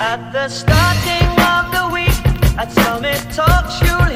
At the starting of the week, at Summit Talks, you'll.